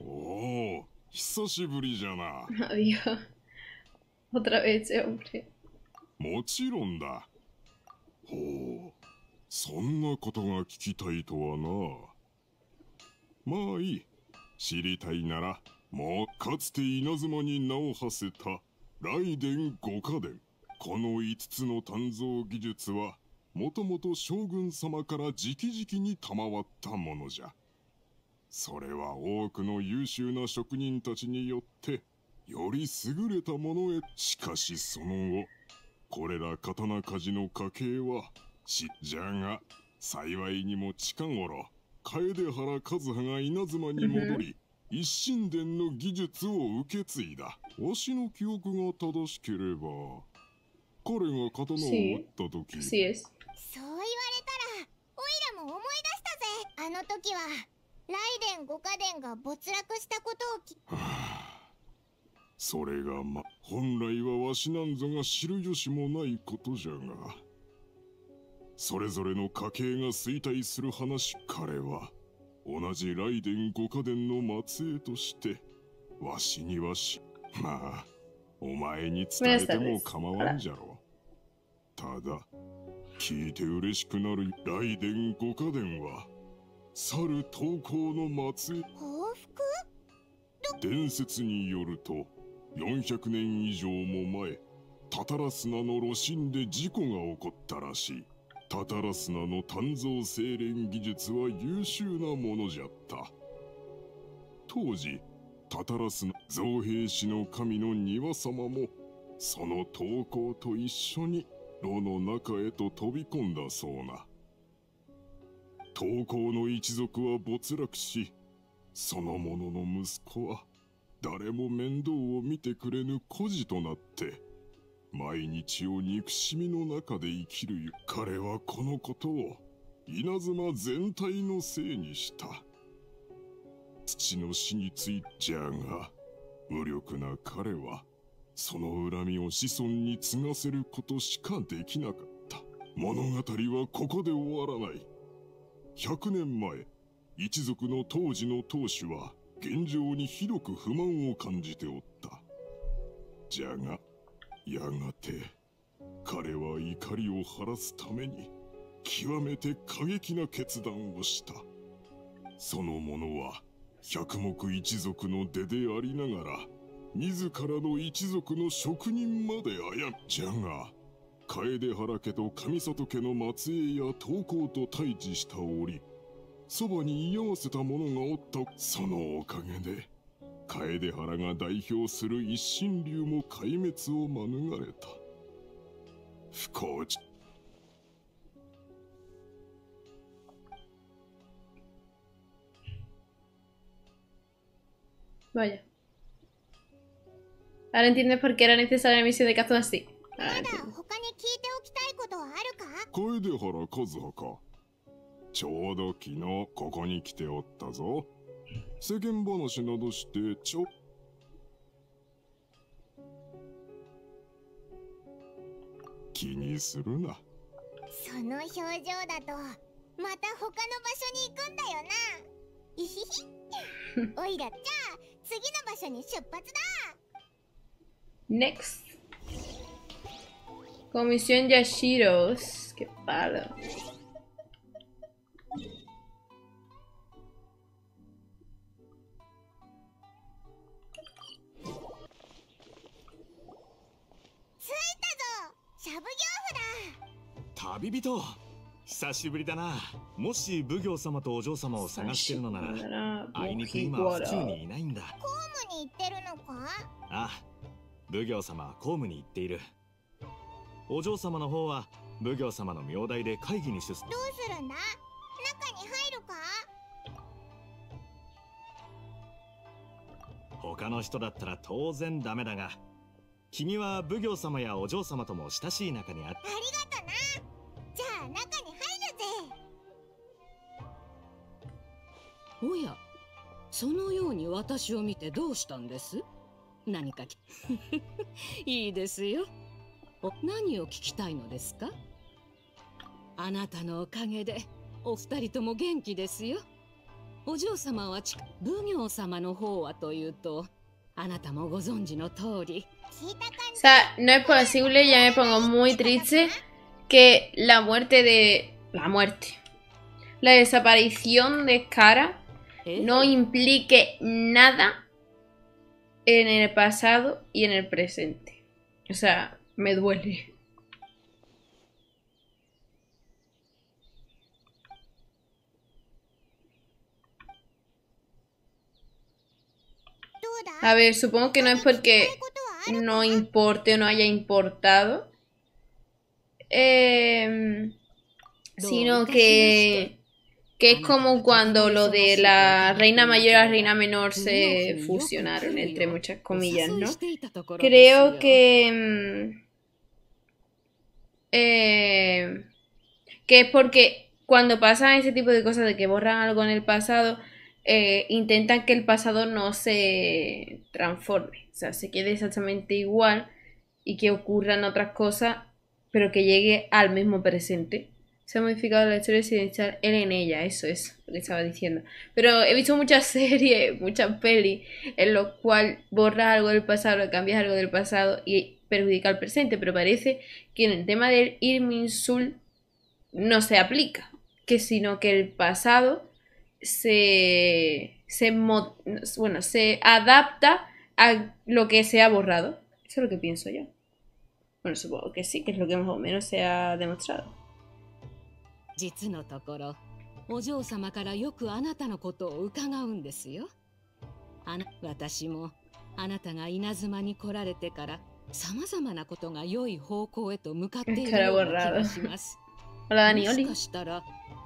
お久しぶりじゃな Adiós. Otra vez hombre. もちろんだほう。そんなことが聞きたいとはな。まあいい。知りたいならもうかつて稲妻に名を馳せた雷電五家伝。この5つの鍛造技術はもともと将軍様から直々に賜ったものじゃ。それは多くの優秀な職人たちによってより優れたものへ。しかしその後これら刀鍛冶の家系はしじゃが幸いにも近頃楓原和葉が稲妻に戻り、一神殿の技術を受け継いだ。わしの記憶が正しければ彼が刀を打った時.そう言われたらオイラも思い出したぜ。あの時は雷電五家伝が没落したことをきそれがま本来はわしなんぞが知る由もないことじゃがそれぞれの家系が衰退する話彼は同じ雷電五家伝の末裔としてわしにはしまあお前に伝えても構わんじゃろただ聞いて嬉しくなる雷電五家伝は去る投稿の末裔。報復？伝説によると400年以上も前タタラスナの炉心で事故が起こったらしい。タタラスナの鍛造精錬技術は優秀なものじゃった。当時タタラスナ造兵士の神の庭様もその投稿と一緒に炉の中へと飛び込んだそうな。投稿の一族は没落しその者の息子は誰も面倒を見てくれぬ孤児となって毎日を憎しみの中で生きるゆ彼はこのことを稲妻全体のせいにした。父の死についてじゃが無力な彼はその恨みを子孫に継がせることしかできなかった。物語はここで終わらない。100年前一族の当時の当主は現状にひどく不満を感じておった。じゃがやがて彼は怒りを晴らすために極めて過激な決断をした。その者は百目一族の出でありながら自らの一族の職人まであやじゃが楓原家と上里家の末裔や投稿と対峙した折そばに居合わせた者がおったそのおかげで楓原が代表する一神流も壊滅を免れた不幸ち Vaya. Ahora entiendes por qué era necesaria la misión de Kazu así. ま Ahora だ entiendo. 他に聞いておきたいことはあるか楓原和葉かちょうど昨日ここに来ておったぞ世間話などしてちょ気にするなその表情だとまた他の場所に行くんだよなイヒヒおいらじゃあ次の場所に出発だ Next. Comisión Yashiros. Qué palo. 旅人。久しぶりだな。もし奉行様とお嬢様を探してるのならあいにく今は府中にいないんだ。夫公務に行ってるのか？あ奉行様は公務に行っている。お嬢様の方は奉行様の名代で会議に出席どうするんだ？中に入るか？他の人だったら当然ダメだが君は奉行様やお嬢様とも親しい仲にあっありがとなおやそのように私を見てどうしたんです？何か いいですよ。お何を聞きたいのですか？あなたのおかげでお二人とも元気ですよ。お嬢様は奉行様の方はというとあなたもご存知の通り。O sea, no es posible, ya me pongo muy triste que la muerte de... La muerte. La desaparición de Cara no implique nada en el pasado y en el presente. O sea, me duele. A ver, supongo que no es porque no importe o no haya importado. Em, sino que, que es como cuando lo de la reina mayor y la reina menor se fusionaron, entre muchas comillas, ¿no? Creo que... em, eh, que es porque cuando pasan ese tipo de cosas de que borran algo en el pasado, eh, intentan que el pasado no se transforme, o sea, se quede exactamente igual y que ocurran otras cosas, pero que llegue al mismo presente. Se ha modificado la historia residencial él en ella, eso es lo que estaba diciendo. Pero he visto muchas series, muchas pelis, en lo cual borra algo del pasado, cambias algo del pasado y perjudica al presente, pero parece que en el tema del Irminsul no se aplica, que sino que el pasado se, se bueno, se adapta a lo que se ha borrado. Eso es lo que pienso yo. Bueno, supongo que sí, que es lo que más o menos se ha demostrado. 実のところお嬢様からよくあなたのことを伺うんですよ。あな私もあなたが稲妻に来られてから様々なことが良い方向へと向かっているような気がします。Hola も Dani, し Oli. かしたら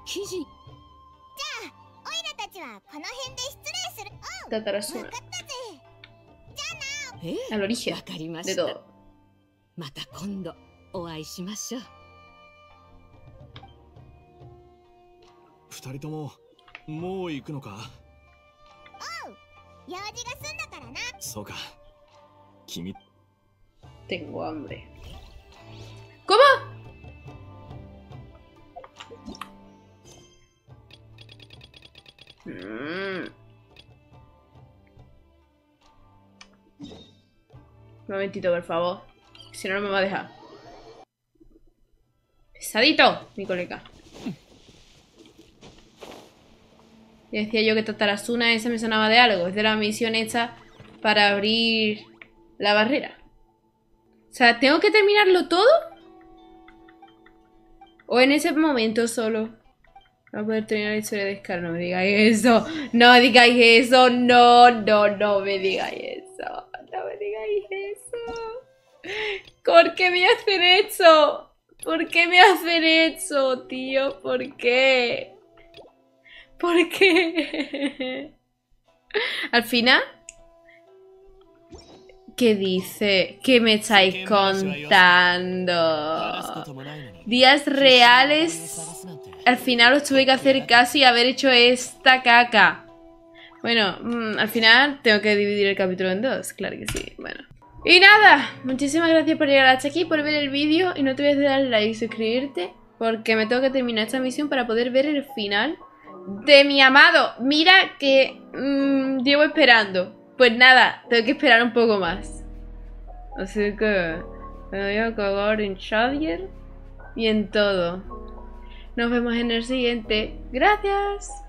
記事。オイラたちはこの辺で失礼する。Tatarasuna. 分かったぜ。ええ Al origen わかりま de した。todo. また今度お会いしましょう二人とももう行くのか用事が済んだからなそうか君 Tengo hambre. ¿Cómo? Mm. Un momentito, por favor. Si no, no me va a dejar. Pesadito, mi colega. Y decía yo que Tatarasuna esa me sonaba de algo. Es de la misión hecha para abrir la barrera. O sea, ¿tengo que terminarlo todo? ¿O en ese momento solo? Va a poder terminar la historia de Scar. No me digáis eso. No digáis eso. No, no, no me digáis eso. No me digáis eso. ¿Por qué me hacen eso? ¿Por qué me hacen eso, tío? ¿Por qué? ¿Por qué? Al final, ¿qué dice? ¿Qué me estáis contando? Días reales. Al final os tuve que hacer caso y haber hecho esta caca. Bueno, mm, al final tengo que dividir el capítulo en dos, claro que sí. Bueno. Y nada, muchísimas gracias por llegar hasta aquí, por ver el vídeo. Y no te olvides de darle like y suscribirte, porque me tengo que terminar esta misión para poder ver el final de mi amado. Mira que mm, llevo esperando. Pues nada, tengo que esperar un poco más. Así que me voy a cagar en Xavier y en todo. Nos vemos en el siguiente. Gracias.